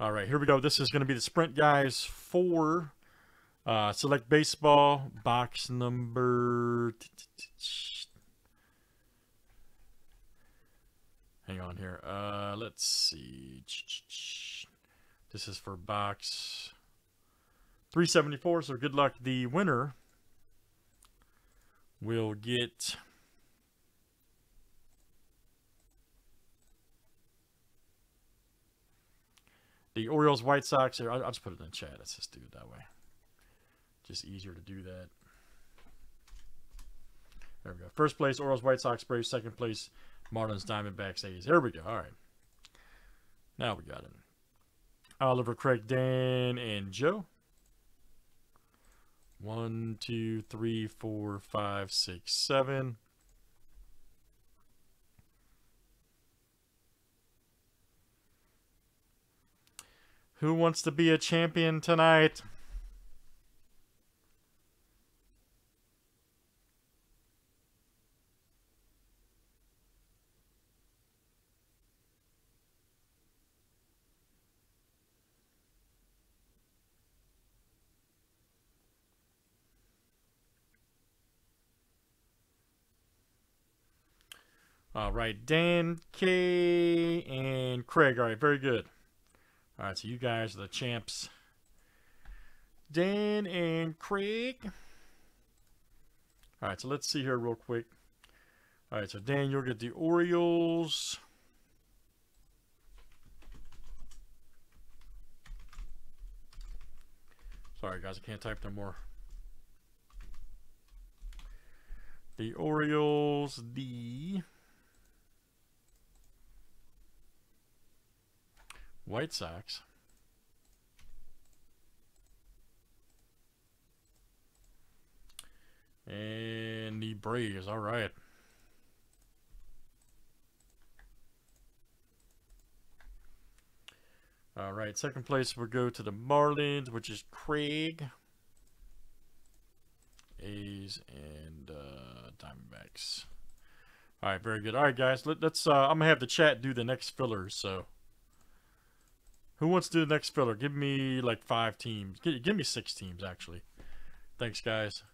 All right, here we go. This is going to be the sprint, guys, for uh, select baseball box number. Hang on here. Uh, let's see. This is for box 374. So good luck. The winner will get the Orioles White Sox. I'll, I'll just put it in the chat. Let's just do it that way. Just easier to do that. There we go. First place, Orioles White Sox Braves. Second place, Marlins Diamondbacks A's. There we go. All right. Now we got it. Oliver, Craig, Dan, and Joe. One, two, three, four, five, six, seven. Who wants to be a champion tonight? All right, Dan, K, and Craig. All right, very good. All right, so you guys are the champs. Dan and Craig. All right, so let's see here real quick. All right, so Dan, you'll get the Orioles. Sorry, guys, I can't type no more. The Orioles, the... White Sox. And the Braves. All right. All right. Second place, we'll go to the Marlins, which is Craig. A's and uh, Diamondbacks. All right, very good. All right, guys, let, us uh, I'm gonna have the chat do the next fillers. So. Who wants to do the next filler? Give me like five teams. Give, give me six teams, actually. Thanks, guys.